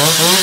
oh